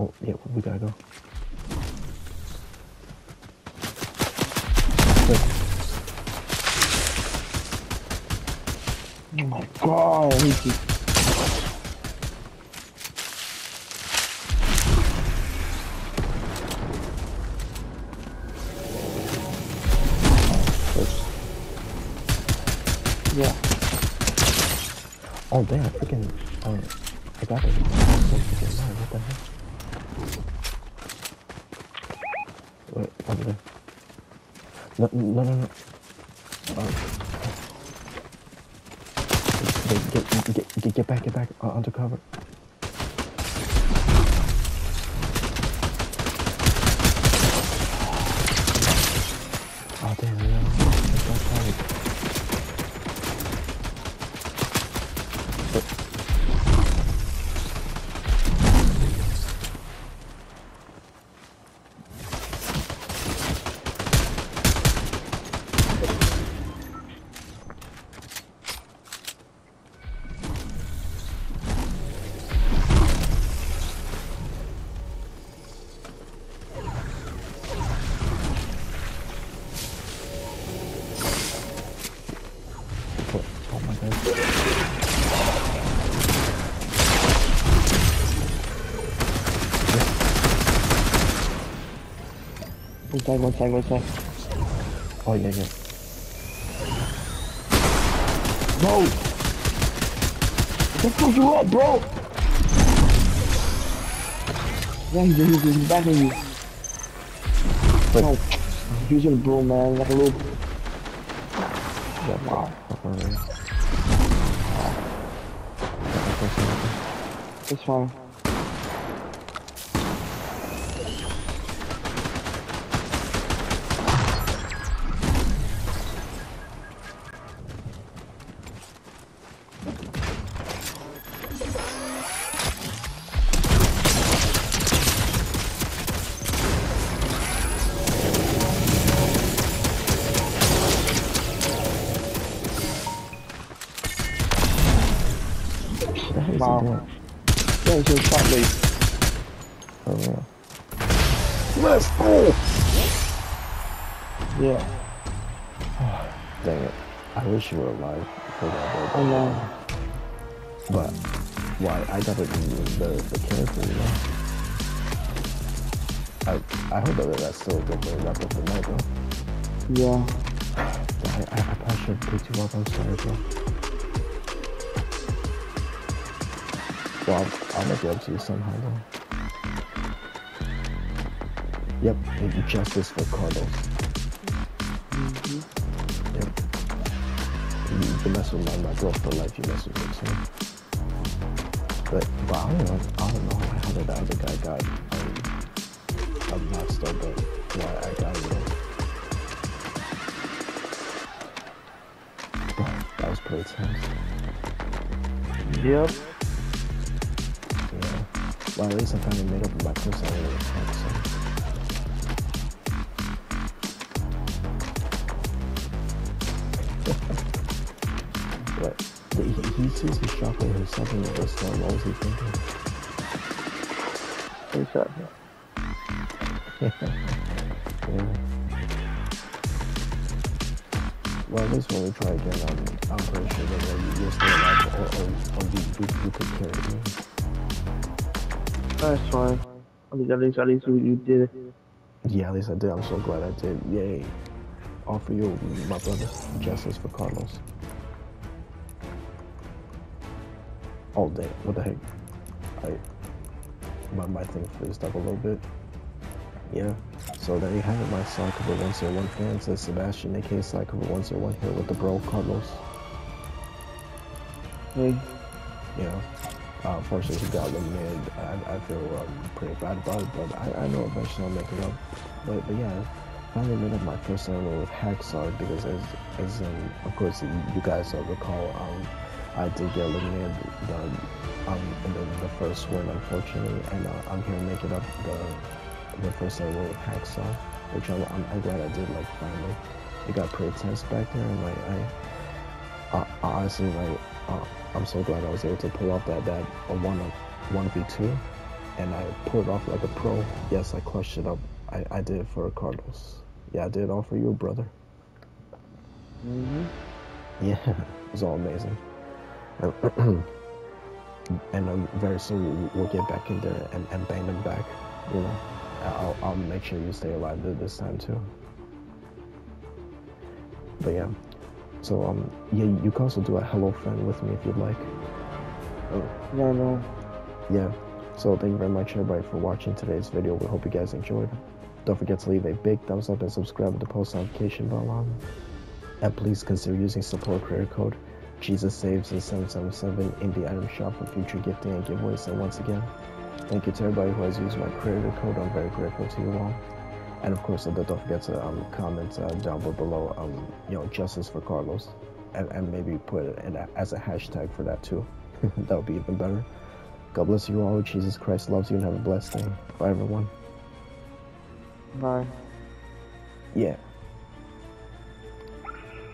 Oh, yeah, we gotta go. Oh my god, he just oh, yeah. Oh, damn, freaking. Oh, I got this. What the heck? Wait, over there. No, no, no, no. Oh. Get, get, get, get, back, get back, uh, under cover. One side, one side, one side. Oh, yeah, yeah. Bro! What the fuck you up, bro? Yeah, he's, he's, he's back on you. Wait. No. Use your bro, man, like a little... Yeah, Wow. It's fine. Wow. he doing? Yeah, he's just shot me. For real. Let's go! Yeah, Dang it. I wish you were alive. I know. But why? I got the the, the character, you know. I I hope that that's still a good way weapon for now, though. Yeah. I, I, I probably should pick you up. I'm sorry, bro. Well, I'll, I'll make it up to you somehow, though. Yep, and justice for Carlos. Yep. You can mess with my, my girl for life, you mess with me too. But, but I don't know, I don't know how the other guy got, um, I'm but why I got. But that was pretty tense. Yep. Well, at least I finally made up my personality attack, so. What? But he, he sees his shot something in the storm. What was he thinking? He shot me. Yeah. Well, at least when we try again, I'm, I'm pretty sure that you're still alive or, or, or you, you, you could carry me. That's fine. At least, at least, at least you did it. Yeah, at least I did. I'm so glad I did. Yay. All for you, my brother. Justice for Carlos. All day. What the heck? I. My, my thing fizzed up a little bit. Yeah. So there you have it, my Cycle 101 fan says Sebastian, aka Cycle 101 here with the bro, Carlos. Hey, Yeah. Uh, unfortunately, he got eliminated. I, I feel um, pretty bad about it, but I, I know eventually I'll make it up. But, but yeah, finally made up my first server with Haxsaur because, as, as um, of course, you, guys uh, recall, um, I did get eliminated the, um, in the, the first win, unfortunately, and uh, I'm here to make it up the the first server with Haxsaur, which I'm, I'm, I'm glad I did. Like finally, it got pretty tense back there, and like I, I, I honestly like. Uh, I'm so glad I was able to pull off that that a one one v two, and I pulled it off like a pro. Yes, I clutched it up. I, I did it for Carlos. Yeah, I did it all for you, brother. Mm-hmm. Yeah, it was all amazing. and um, very soon we'll, we'll get back in there and, and bang them back. You know, I'll, I'll make sure you stay alive this time too. But yeah, so um, yeah, you can also do a hello friend with me if you'd like. Oh, no, no. Yeah. So thank you very much everybody for watching today's video. We hope you guys enjoyed. Don't forget to leave a big thumbs up and subscribe with the post notification bell on. And please consider using support creator code Jesus Saves in 777 in the item shop for future gifting and giveaways. And once again, thank you to everybody who has used my creator code. I'm very grateful to you all. And of course, don't forget to um, comment uh, down below, um, you know, justice for Carlos, and, and maybe put it in a, as a hashtag for that too. that would be even better. God bless you all. Jesus Christ loves you and have a blessed day. Bye, everyone. Bye. Yeah.